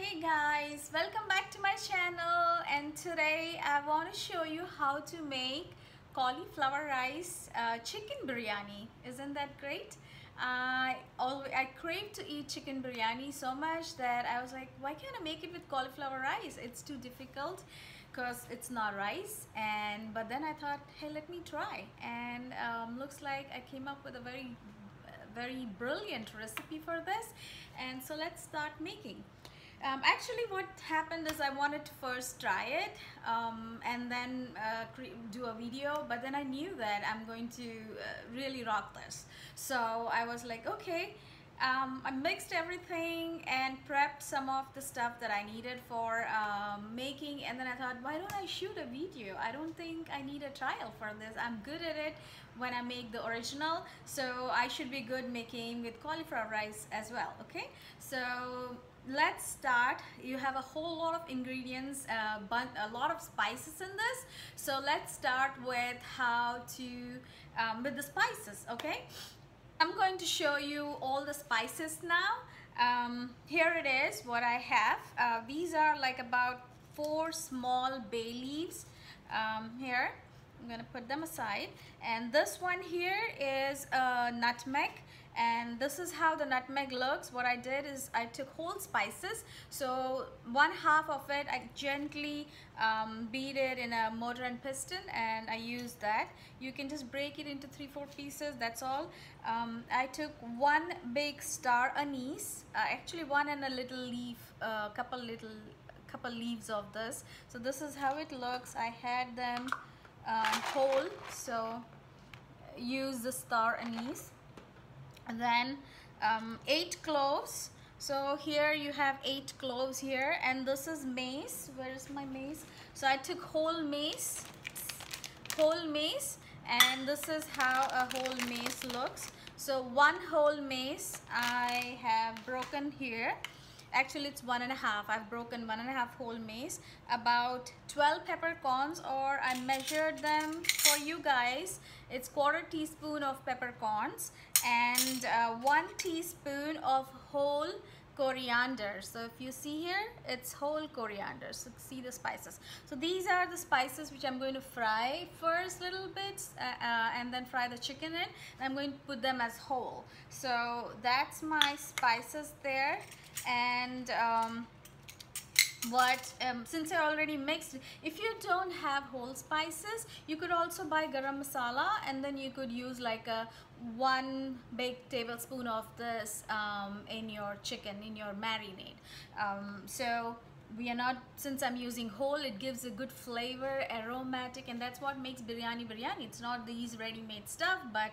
Hey guys, welcome back to my channel and today I want to show you how to make cauliflower rice uh, chicken biryani. Isn't that great? I always I crave to eat chicken biryani so much that I was like, why can't I make it with cauliflower rice? It's too difficult because it's not rice and but then I thought, hey, let me try and um, looks like I came up with a very very brilliant recipe for this and so let's start making um, actually what happened is I wanted to first try it um, and then uh, do a video but then I knew that I'm going to uh, really rock this. So I was like okay um, I mixed everything and prepped some of the stuff that I needed for um, making and then I thought why don't I shoot a video? I don't think I need a trial for this. I'm good at it when I make the original so I should be good making with cauliflower rice as well okay? So let's start. You have a whole lot of ingredients uh, but a lot of spices in this. So let's start with how to um, with the spices okay? I'm going to show you all the spices now. Um, here it is what I have. Uh, these are like about four small bay leaves um, here. I'm gonna put them aside. And this one here is a nutmeg and this is how the nutmeg looks. What I did is I took whole spices. So one half of it I gently um, beat it in a mortar and piston and I used that. You can just break it into three four pieces that's all. Um, I took one big star anise uh, actually one and a little leaf a uh, couple little couple leaves of this. So this is how it looks. I had them um, whole. So use the star anise then um, eight cloves. So here you have eight cloves here and this is mace where is my mace so I took whole mace whole mace and this is how a whole mace looks. So one whole mace I have broken here actually it's one and a half. I've broken one and a half whole mace about 12 peppercorns or I measured them for you guys. It's quarter teaspoon of peppercorns and uh, one teaspoon of whole coriander. So if you see here it's whole coriander. So see the spices. So these are the spices which I'm going to fry first little bits uh, uh, and then fry the chicken in I'm going to put them as whole. So that's my spices there. And um, what um, since I already mixed if you don't have whole spices you could also buy garam masala and then you could use like a one big tablespoon of this um, in your chicken in your marinade. Um, so we are not since I'm using whole it gives a good flavor aromatic and that's what makes biryani biryani. It's not these ready-made stuff but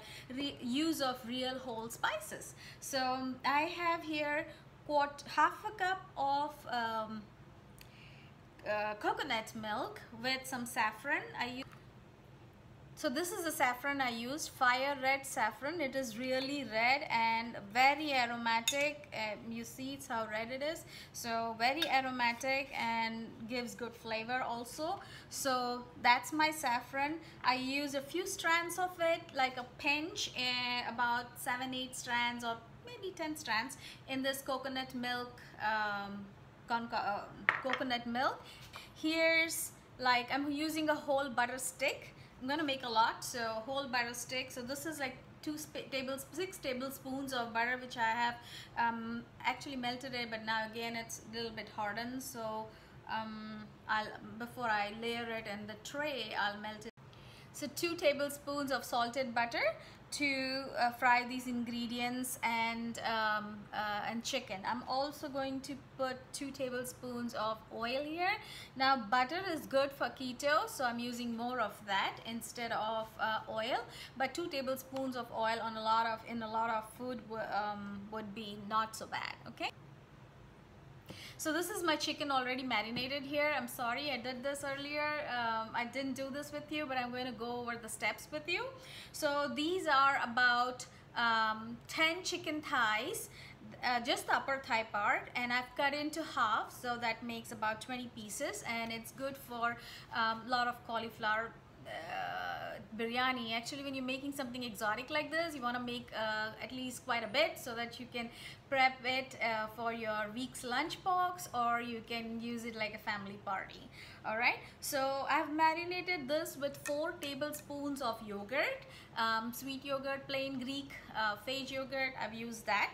use of real whole spices. So I have here quart half a cup of um, uh, coconut milk with some saffron. I use so this is the saffron I used. Fire red saffron. It is really red and very aromatic. Um, you see it's how red it is. So very aromatic and gives good flavor also. So that's my saffron. I use a few strands of it like a pinch uh, about seven eight strands or maybe 10 strands in this coconut milk um, uh, coconut milk. Here's like I'm using a whole butter stick I'm gonna make a lot so whole butter stick so this is like two tables six tablespoons of butter which I have um, actually melted it but now again it's a little bit hardened. So um, I'll before I layer it in the tray I'll melt it. So two tablespoons of salted butter to uh, fry these ingredients and um, uh, and chicken. I'm also going to put two tablespoons of oil here. Now butter is good for keto so I'm using more of that instead of uh, oil. But two tablespoons of oil on a lot of in a lot of food um, would be not so bad okay so this is my chicken already marinated here. I'm sorry I did this earlier. Um, I didn't do this with you, but I'm going to go over the steps with you. So these are about um, 10 chicken thighs. Uh, just the upper thigh part and I've cut into half so that makes about 20 pieces and it's good for a um, lot of cauliflower uh, biryani. Actually when you're making something exotic like this you want to make uh, at least quite a bit so that you can prep it uh, for your week's lunch box or you can use it like a family party. All right so I've marinated this with four tablespoons of yogurt um, sweet yogurt plain Greek uh, Fage yogurt. I've used that.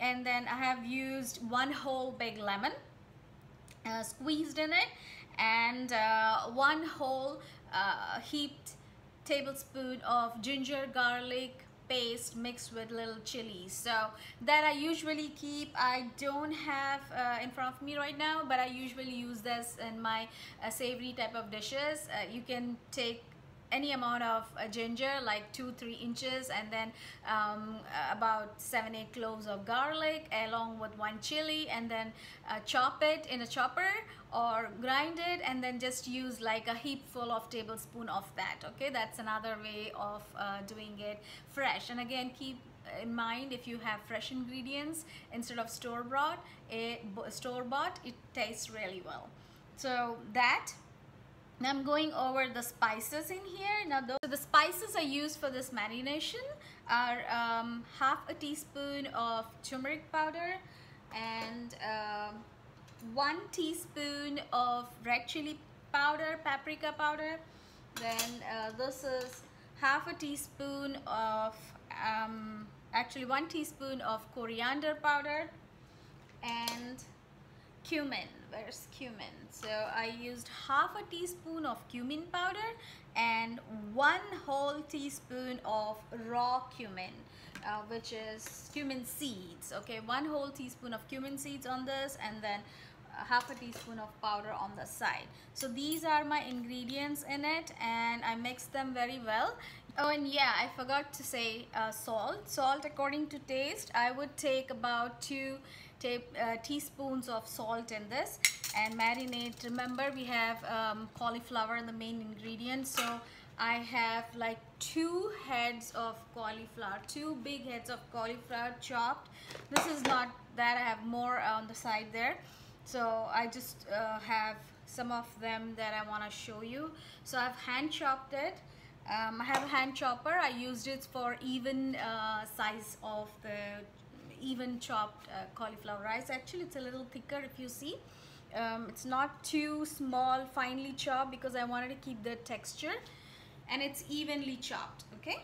And then I have used one whole big lemon uh, squeezed in it and uh, one whole uh, heaped tablespoon of ginger garlic paste mixed with little chilies so that I usually keep. I don't have uh, in front of me right now but I usually use this in my uh, savory type of dishes. Uh, you can take any amount of uh, ginger like two three inches and then um, about seven eight cloves of garlic along with one chili and then uh, chop it in a chopper or grind it and then just use like a heap full of tablespoon of that okay? That's another way of uh, doing it fresh. And again keep in mind if you have fresh ingredients instead of store bought a store bought it tastes really well. So that now I'm going over the spices in here. Now those, so the spices I use for this marination are um, half a teaspoon of turmeric powder and uh, one teaspoon of red chili powder, paprika powder. Then uh, this is half a teaspoon of, um, actually one teaspoon of coriander powder and cumin where's cumin. So I used half a teaspoon of cumin powder and one whole teaspoon of raw cumin uh, which is cumin seeds okay? One whole teaspoon of cumin seeds on this and then half a teaspoon of powder on the side. So these are my ingredients in it and I mix them very well. Oh and yeah I forgot to say uh, salt. Salt according to taste I would take about two uh, teaspoons of salt in this and marinate. Remember we have um, cauliflower the main ingredient. So I have like two heads of cauliflower two big heads of cauliflower chopped. This is not that I have more on the side there. So I just uh, have some of them that I want to show you. So I've hand chopped it. Um, I have a hand chopper. I used it for even uh, size of the even chopped uh, cauliflower rice. Actually it's a little thicker if you see. Um, it's not too small finely chopped because I wanted to keep the texture. And it's evenly chopped okay?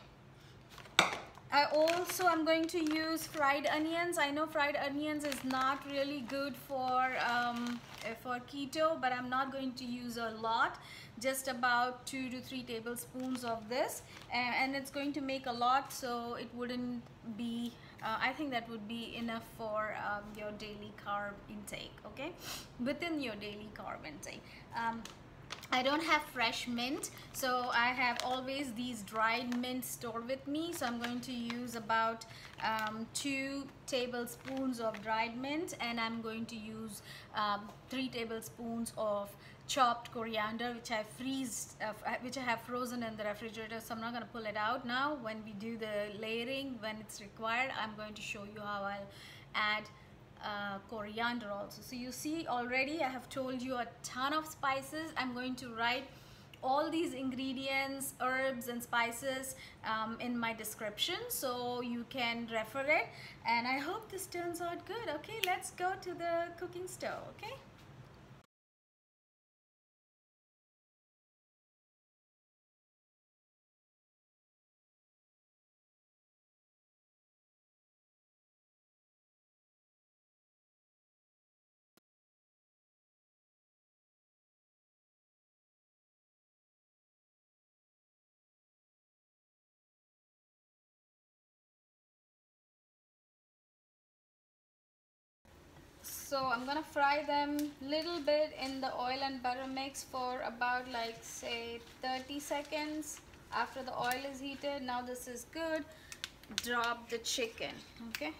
I also am going to use fried onions. I know fried onions is not really good for um, uh, for keto but I'm not going to use a lot. Just about two to three tablespoons of this. And it's going to make a lot so it wouldn't be uh, I think that would be enough for um, your daily carb intake okay? Within your daily carb intake. Um, I don't have fresh mint so I have always these dried mint stored with me. So I'm going to use about um, two tablespoons of dried mint and I'm going to use um, three tablespoons of chopped coriander which I freeze uh, which I have frozen in the refrigerator so I'm not going to pull it out. Now when we do the layering when it's required I'm going to show you how I'll add uh, coriander also. So you see already I have told you a ton of spices. I'm going to write all these ingredients herbs and spices um, in my description so you can refer it. And I hope this turns out good. Okay let's go to the cooking stove okay so I'm gonna fry them little bit in the oil and butter mix for about like say 30 seconds. After the oil is heated now this is good. Drop the chicken okay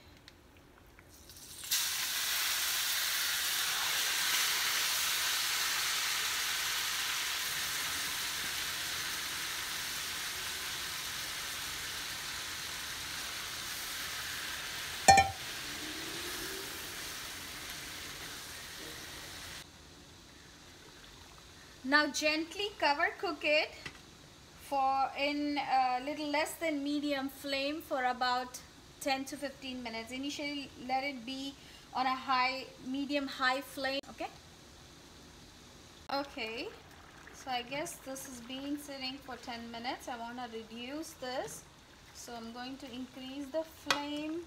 Now gently cover cook it for in a little less than medium flame for about 10 to 15 minutes. Initially let it be on a high medium high flame okay? Okay so I guess this has been sitting for 10 minutes. I want to reduce this. So I'm going to increase the flame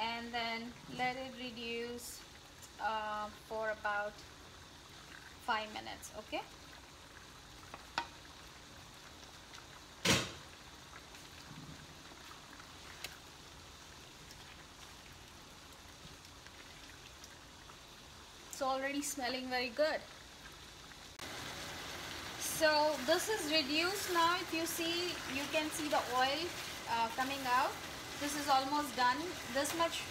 and then let it reduce uh, for about 5 minutes okay? It's already smelling very good. So this is reduced now. If you see you can see the oil uh, coming out. This is almost done. This much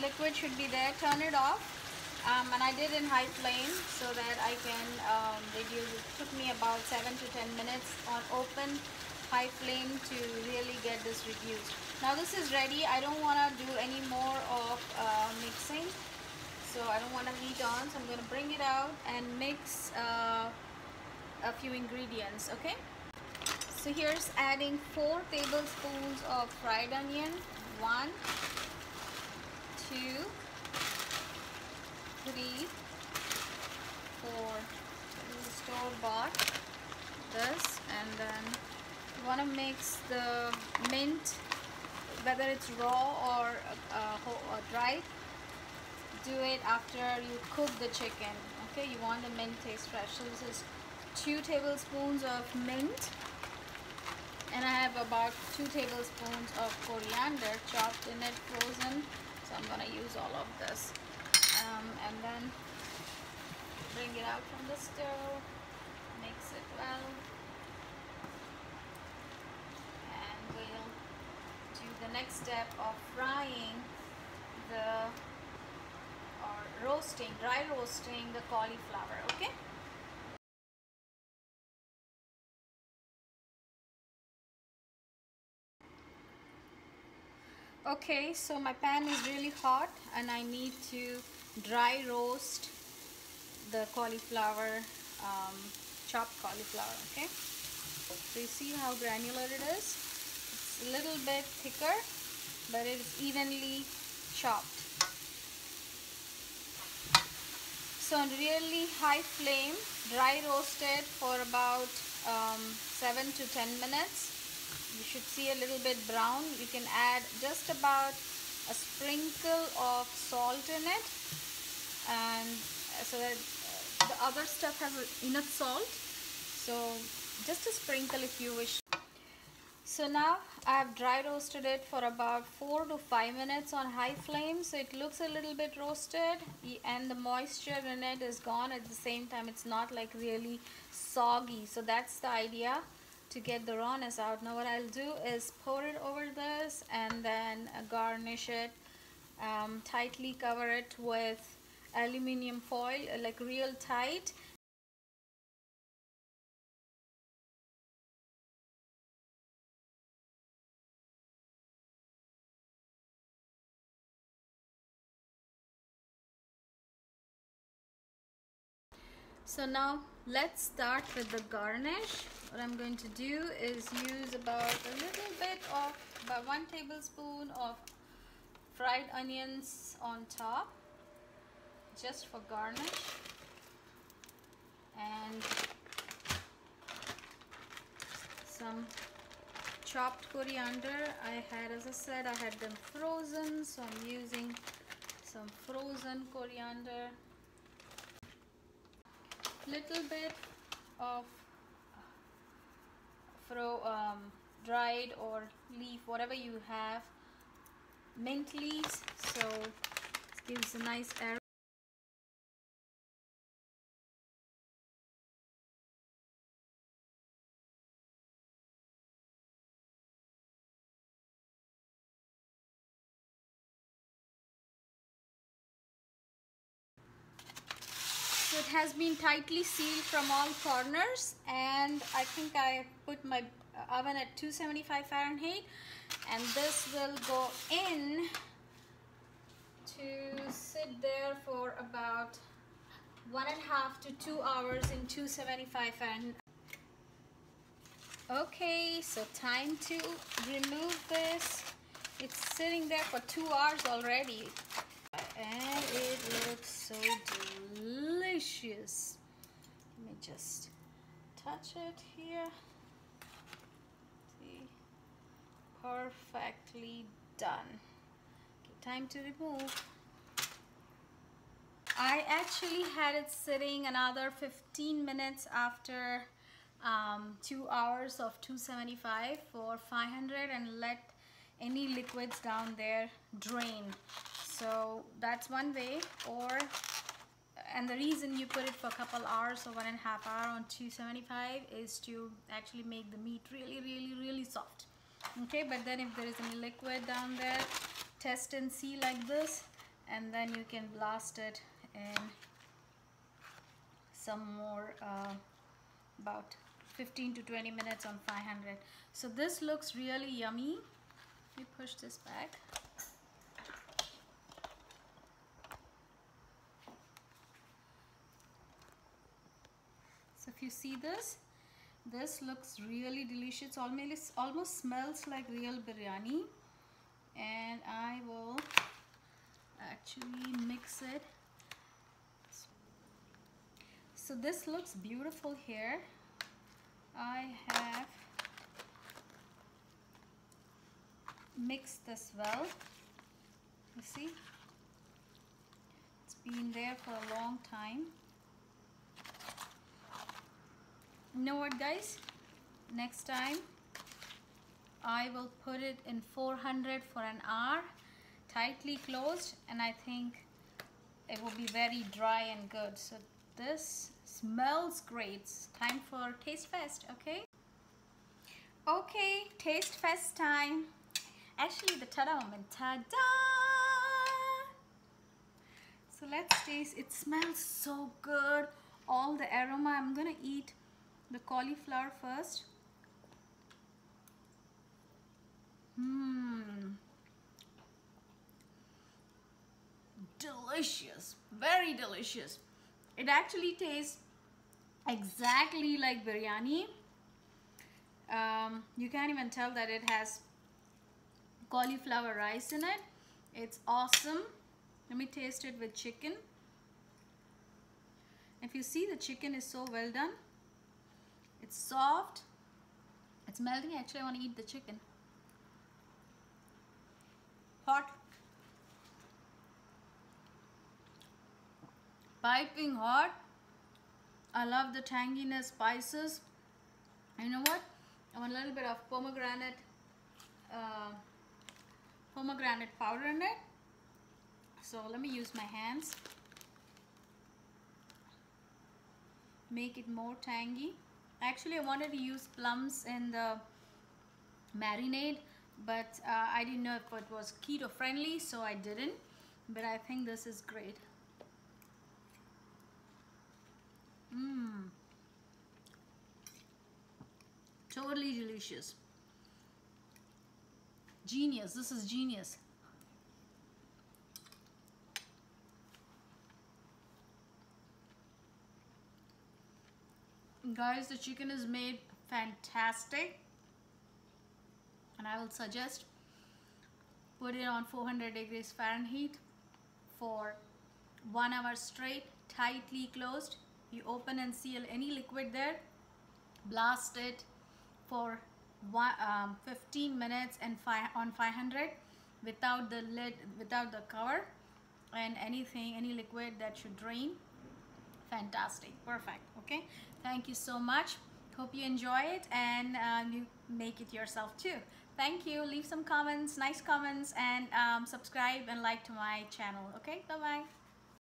liquid should be there. Turn it off um, and I did in high flame so that I can um, reduce it took me about 7 to 10 minutes on open high flame to really get this reduced. Now this is ready. I don't want to do any more of uh, mixing. So I don't want to heat on. So I'm going to bring it out and mix uh, a few ingredients okay? So here's adding four tablespoons of fried onion. One two three four store bought this and then you want to mix the mint whether it's raw or, uh, dry do it after you cook the chicken okay? You want the mint taste fresh. So this is two tablespoons of mint and I have about two tablespoons of coriander chopped in it frozen. So I'm gonna use all of this um, and then bring it out from the stove mix it well and we'll do the next step of frying the or roasting, dry roasting the cauliflower, okay? Okay, so my pan is really hot and I need to dry roast the cauliflower, um, chopped cauliflower, okay? So you see how granular it is? It's a little bit thicker, but it's evenly chopped. So on really high flame, dry roasted for about um, 7 to 10 minutes. You should see a little bit brown. You can add just about a sprinkle of salt in it and so that uh, the other stuff has enough salt. So just a sprinkle if you wish. So now I have dry roasted it for about 4 to 5 minutes on high flame. So it looks a little bit roasted and the moisture in it is gone at the same time. It's not like really soggy. So that's the idea to get the rawness out. Now what I'll do is pour it over this and then garnish it. Um, tightly cover it with aluminium foil like real tight so now let's start with the garnish what I'm going to do is use about a little bit of about one tablespoon of fried onions on top just for garnish. And some chopped coriander I had as I said I had them frozen so I'm using some frozen coriander. Little bit of fro um, dried or leaf whatever you have mint leaves. So it gives a nice aroma it has been tightly sealed from all corners and I think I put my oven at 275 Fahrenheit and this will go in to sit there for about one and a half to two hours in 275 Fahrenheit Okay, so time to remove this. It's sitting there for two hours already. And it looks so delicious. Let me just touch it here. See, perfectly done. Okay, time to remove. I actually had it sitting another 15 minutes after um, two hours of 275 for 500 and let any liquids down there drain. So that's one way or and the reason you put it for a couple hours or one and a half hour on 275 is to actually make the meat really really really soft. Okay but then if there is any liquid down there test and see like this and then you can blast it in some more uh, about 15 to 20 minutes on 500 so this looks really yummy. Let me push this back so if you see this this looks really delicious. Almost almost smells like real biryani. And I will actually mix it. So this looks beautiful here. I have mixed this well. You see? It's been there for a long time you know what guys next time I will put it in 400 for an hour tightly closed and I think it will be very dry and good. So this smells great. Time for taste fest okay? Okay taste fest time. Actually the tada moment tada! So let's taste. It smells so good. All the aroma. I'm gonna eat the cauliflower first Mmm. Delicious. Very delicious. It actually tastes exactly like biryani. Um, you can't even tell that it has cauliflower rice in it. It's awesome. Let me taste it with chicken. If you see the chicken is so well done. It's soft. It's melting. Actually, I want to eat the chicken. Hot. Piping hot. I love the tanginess spices. You know what? I want a little bit of pomegranate uh, pomegranate powder in it. So let me use my hands. Make it more tangy. Actually, I wanted to use plums in the marinade, but uh, I didn't know if it was keto friendly, so I didn't. But I think this is great. Mmm. Totally delicious. Genius. This is genius. Guys, the chicken is made fantastic. And I will suggest put it on 400 degrees Fahrenheit for one hour straight, tightly closed. You open and seal any liquid there. Blast it for one, um, 15 minutes and five, on 500 without the lid without the cover and anything any liquid that should drain. Fantastic. Perfect okay? Thank you so much. Hope you enjoy it and uh, you make it yourself too. Thank you. Leave some comments nice comments and um, subscribe and like to my channel. Okay? Bye bye